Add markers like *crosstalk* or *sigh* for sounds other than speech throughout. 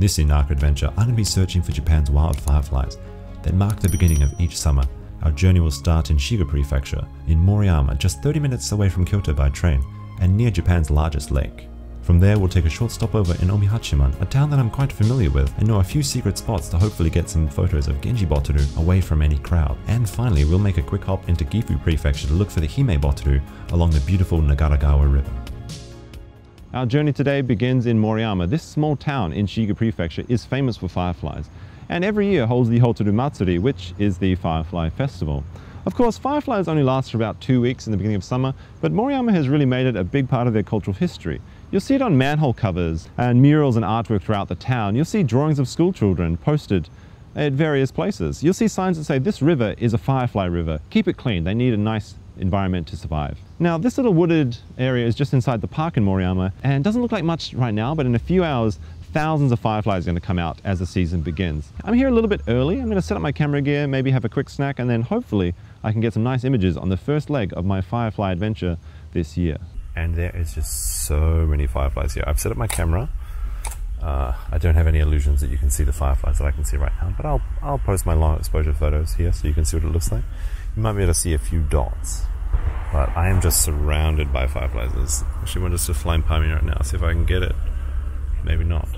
In this Inaka adventure, I'm going to be searching for Japan's wild fireflies that mark the beginning of each summer. Our journey will start in Shiga Prefecture, in Moriyama, just 30 minutes away from Kyoto by train, and near Japan's largest lake. From there, we'll take a short stopover in Omihachiman, a town that I'm quite familiar with, and know a few secret spots to hopefully get some photos of Genji Botaru away from any crowd. And finally, we'll make a quick hop into Gifu Prefecture to look for the Hime Botaru along the beautiful Nagaragawa River. Our journey today begins in Moriyama. This small town in Shiga Prefecture is famous for fireflies, and every year holds the Hotaru Matsuri, which is the Firefly Festival. Of course, fireflies only last for about two weeks in the beginning of summer, but Moriyama has really made it a big part of their cultural history. You'll see it on manhole covers and murals and artwork throughout the town. You'll see drawings of school children posted at various places. You'll see signs that say this river is a firefly river. Keep it clean. They need a nice environment to survive. Now this little wooded area is just inside the park in Moriyama and doesn't look like much right now, but in a few hours thousands of fireflies are going to come out as the season begins. I'm here a little bit early. I'm going to set up my camera gear, maybe have a quick snack, and then hopefully I can get some nice images on the first leg of my firefly adventure this year and there is just so many fireflies here. I've set up my camera. Uh, I don't have any illusions that you can see the fireflies that I can see right now, but I'll, I'll post my long exposure photos here so you can see what it looks like. You might be able to see a few dots, but I am just surrounded by fireflies. There's actually one just flying by me right now. See if I can get it. Maybe not.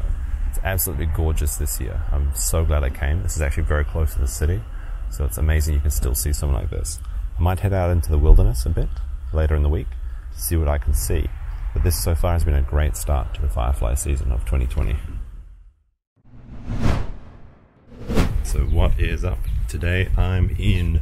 It's absolutely gorgeous this year. I'm so glad I came. This is actually very close to the city, so it's amazing you can still see something like this. I might head out into the wilderness a bit later in the week to see what I can see. But this so far has been a great start to the Firefly season of 2020. So what is up? Today I'm in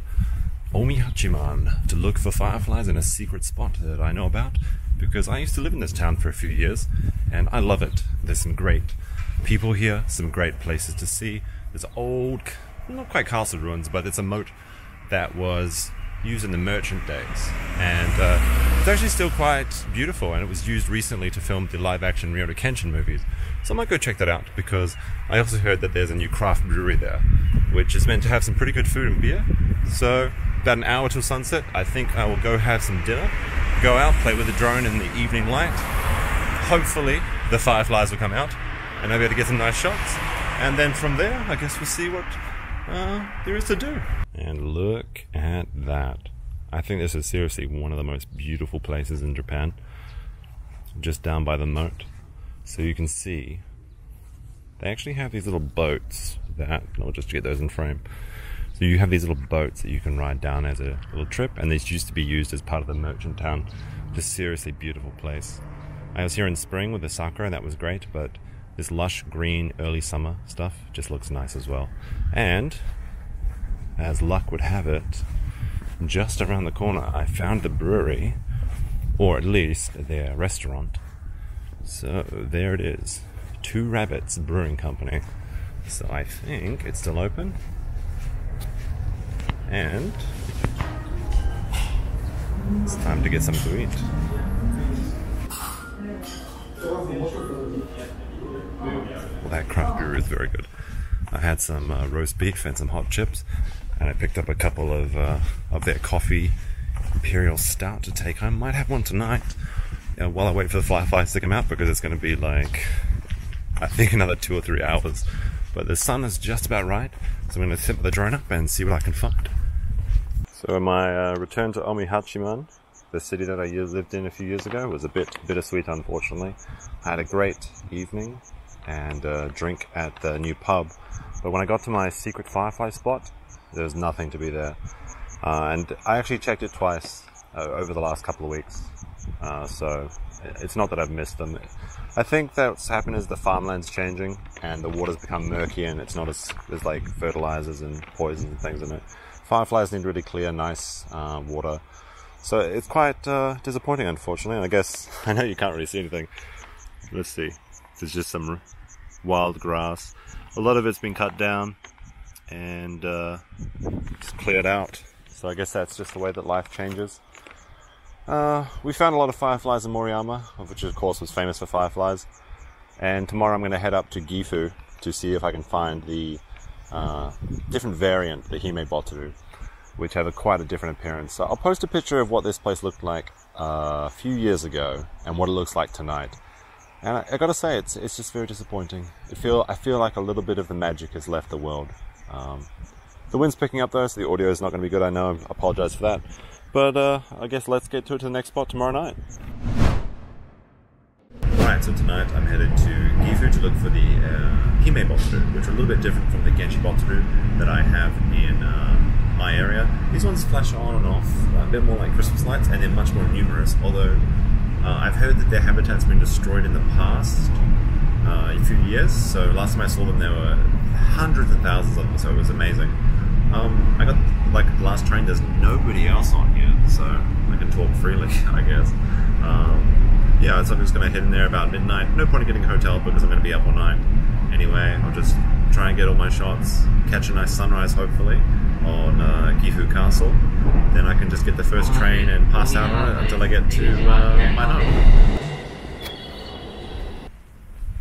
Omihachiman to look for fireflies in a secret spot that I know about because I used to live in this town for a few years and I love it. There's some great people here, some great places to see. There's old, not quite castle ruins, but it's a moat that was used in the merchant days. And uh, it's actually still quite beautiful, and it was used recently to film the live action Rurouni Kenshin movies. So I might go check that out because I also heard that there's a new craft brewery there, which is meant to have some pretty good food and beer. So, about an hour till sunset, I think I will go have some dinner, go out, play with the drone in the evening light. Hopefully, the fireflies will come out, and I'll be able to get some nice shots. And then from there, I guess we'll see what uh, there is to do. And look at that. I think this is seriously one of the most beautiful places in Japan. Just down by the moat. So you can see they actually have these little boats that, I'll just get those in frame. So you have these little boats that you can ride down as a little trip, and these used to be used as part of the merchant town. Just seriously beautiful place. I was here in spring with the sakura, that was great, but this lush green early summer stuff just looks nice as well. And as luck would have it, just around the corner I found the brewery, or at least their restaurant. So there it is Two Rabbits Brewing Company. So I think it's still open. And it's time to get some to eat. Well, that craft beer is very good. I had some uh, roast beef and some hot chips, and I picked up a couple of uh, of their coffee imperial stout to take home. Might have one tonight uh, while I wait for the fireflies to come out because it's going to be like I think another two or three hours. But the sun is just about right, so I'm going to set the drone up and see what I can find. So my uh, return to Omihachiman, the city that I lived in a few years ago, was a bit bittersweet, unfortunately. I had a great evening and a drink at the new pub, but when I got to my secret firefly spot, there was nothing to be there. Uh, and I actually checked it twice uh, over the last couple of weeks. Uh, so it's not that I've missed them. I think that what's happened is the farmland's changing and the water's become murky and it's not as there's like fertilizers and poisons and things in it. Fireflies need really clear, nice uh, water. So it's quite uh, disappointing, unfortunately. I guess *laughs* I know you can't really see anything. Let's see. There's just some wild grass. A lot of it's been cut down and uh, it's cleared out. So I guess that's just the way that life changes. Uh, we found a lot of fireflies in Moriyama, which of course was famous for fireflies. And tomorrow I'm going to head up to Gifu to see if I can find the uh, different variant, the Hime Botaru, which have a quite a different appearance. So I'll post a picture of what this place looked like uh, a few years ago and what it looks like tonight. And I, I, gotta say, it's it's just very disappointing. It feel I feel like a little bit of the magic has left the world. Um, the wind's picking up though, so the audio is not going to be good. I know. I apologize for that. But uh, I guess let's get to it to the next spot tomorrow night. Alright, so tonight I'm headed to Gifu to look for the uh, Hime Botaru, which are a little bit different from the Genji Botaru that I have in uh, my area. These ones flash on and off, a bit more like Christmas lights, and they're much more numerous, although uh, I've heard that their habitat's been destroyed in the past uh, a few years, so last time I saw them there were hundreds and thousands of them, so it was amazing. Um, I got like last train. There's nobody else on here, so I can talk freely, *laughs* I guess. Um, yeah, so I'm just gonna head in there about midnight. No point in getting a hotel because I'm gonna be up all night. Anyway, I'll just try and get all my shots, catch a nice sunrise, hopefully, on uh, Gifu Castle. Then I can just get the first train and pass out on it until I get to uh, my home.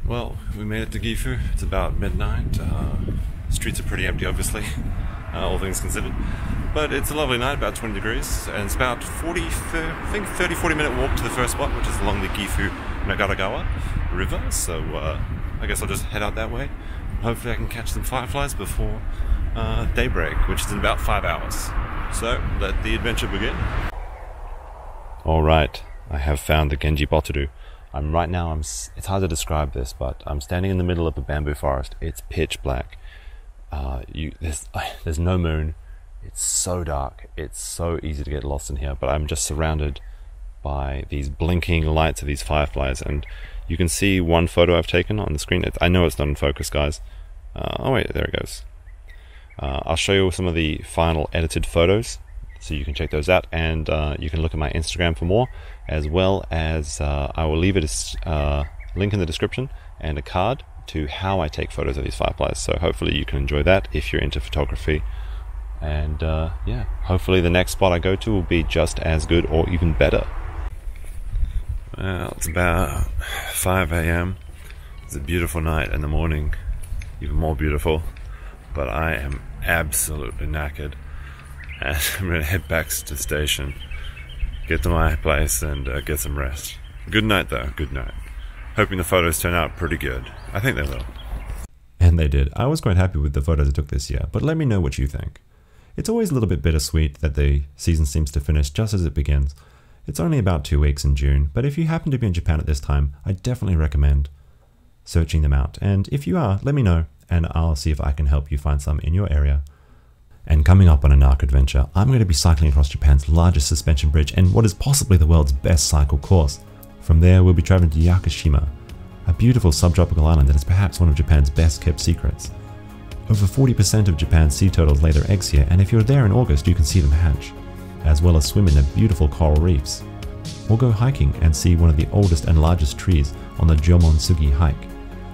Well, we made it to Gifu. It's about midnight. Uh, streets are pretty empty, obviously *laughs* uh, all things considered. But it's a lovely night, about 20 degrees, and it's about 40, I think 30, 40 minute walk to the first spot, which is along the Gifu Nagaragawa River. So uh, I guess I'll just head out that way. Hopefully, I can catch some fireflies before uh, daybreak, which is in about five hours. So let the adventure begin. All right, I have found the Genji Botaru. I'm right now. I'm. It's hard to describe this, but I'm standing in the middle of a bamboo forest. It's pitch black uh, you there's *laughs* there's no moon. It's so dark. It's so easy to get lost in here. But I'm just surrounded by these blinking lights of these fireflies, and you can see one photo I've taken on the screen. I know it's not in focus, guys. Uh, oh wait, there it goes. Uh, I'll show you some of the final edited photos, so you can check those out, and uh, you can look at my Instagram for more, as well as uh, I will leave a uh, link in the description and a card to how I take photos of these fireflies. So hopefully you can enjoy that if you're into photography. And uh, yeah, hopefully the next spot I go to will be just as good or even better. Well, it's about 5 a.m. It's a beautiful night in the morning, even more beautiful. But I am absolutely knackered. And *laughs* I'm to head back to the station, get to my place, and uh, get some rest. Good night, though. Good night hoping the photos turn out pretty good. I think they will. And they did. I was quite happy with the photos I took this year, but let me know what you think. It's always a little bit bittersweet that the season seems to finish just as it begins. It's only about two weeks in June, but if you happen to be in Japan at this time, I definitely recommend searching them out. And if you are, let me know, and I'll see if I can help you find some in your area. And coming up on Inaka adventure, I'm going to be cycling across Japan's largest suspension bridge and what is possibly the world's best cycle course. From there, we'll be traveling to Yakushima, a beautiful subtropical island that is perhaps one of Japan's best kept secrets. Over 40% of Japan's sea turtles lay their eggs here, and if you're there in August, you can see them hatch, as well as swim in the beautiful coral reefs. Or go hiking and see one of the oldest and largest trees on the Jomonsugi hike.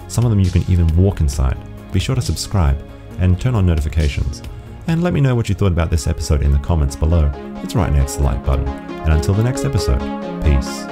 Some of them you can even walk inside. Be sure to subscribe and turn on notifications. And let me know what you thought about this episode in the comments below. It's right next to the like button. And until the next episode, peace.